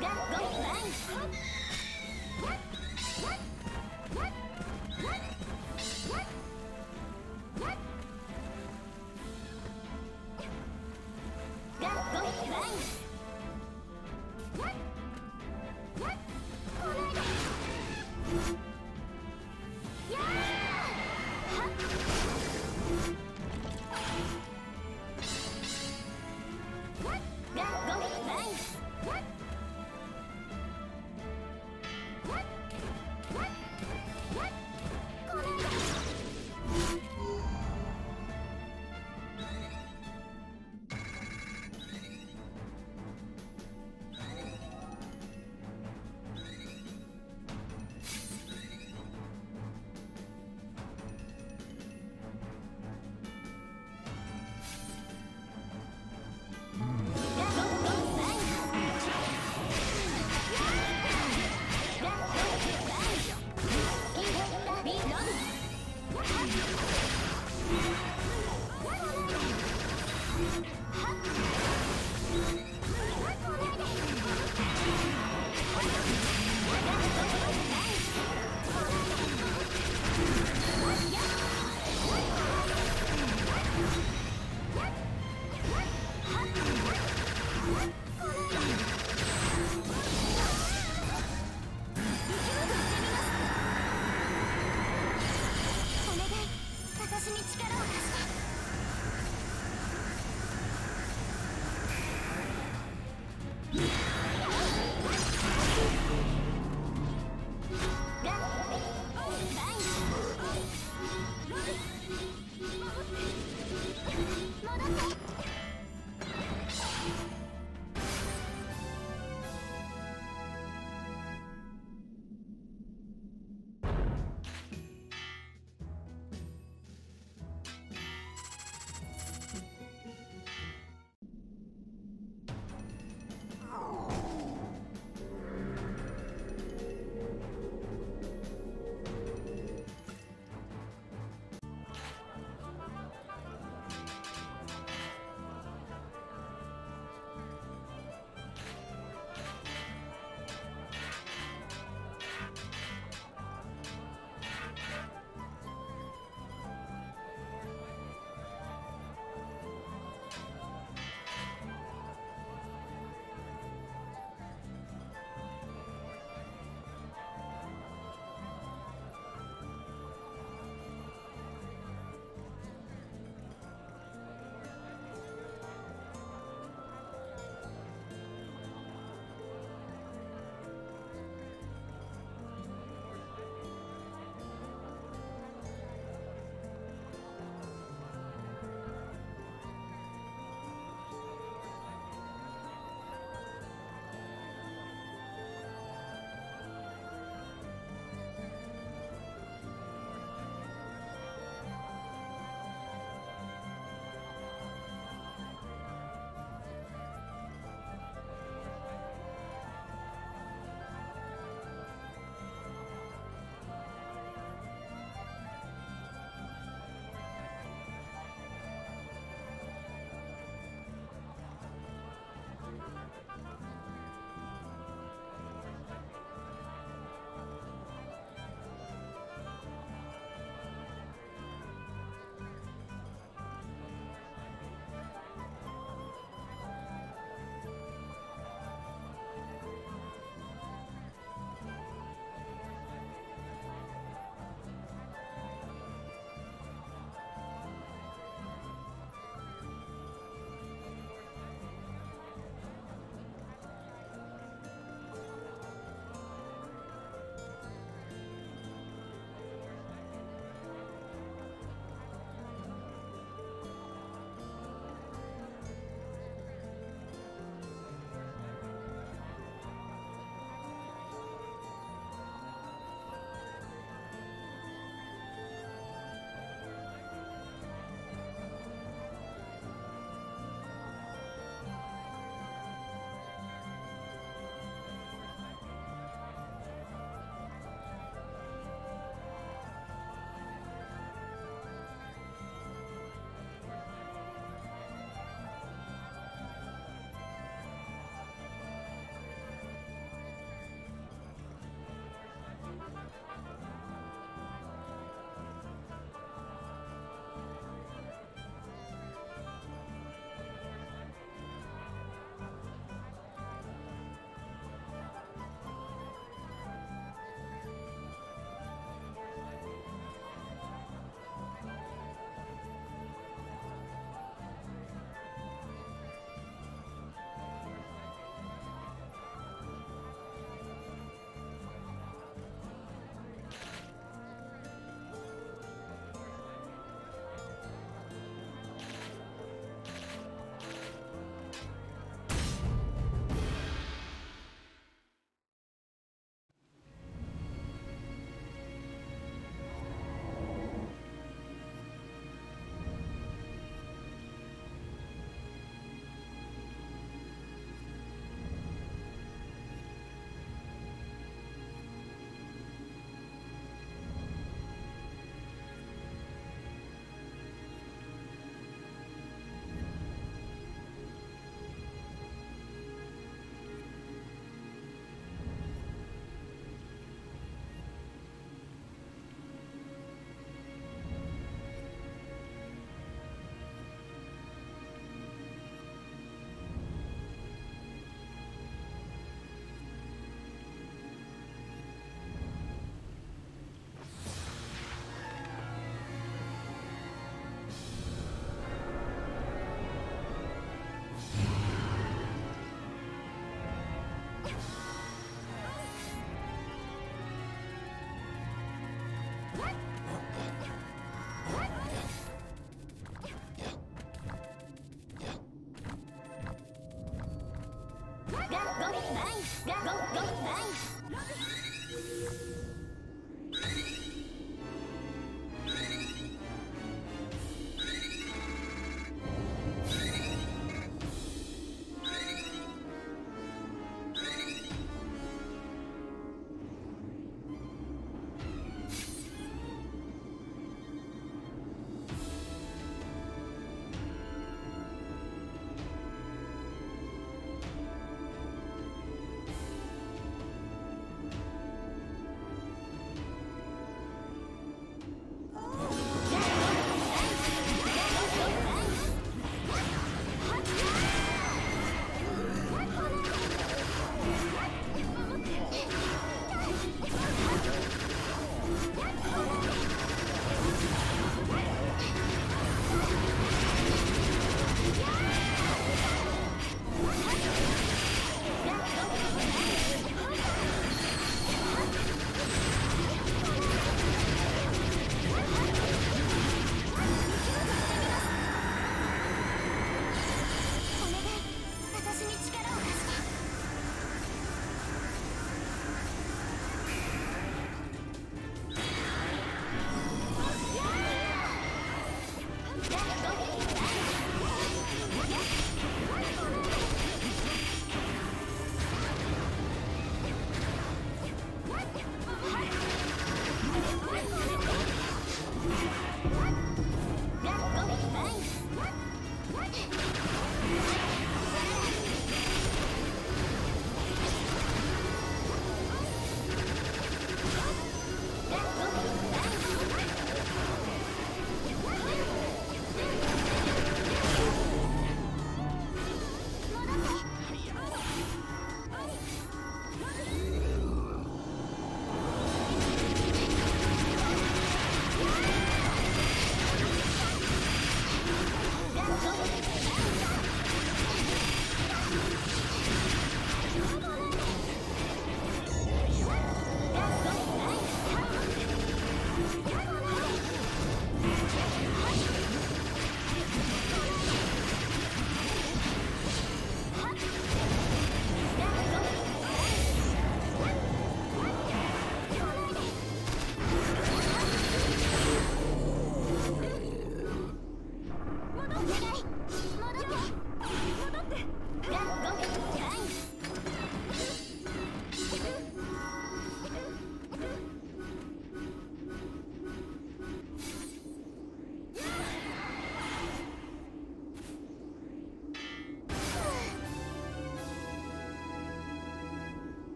Got going bang.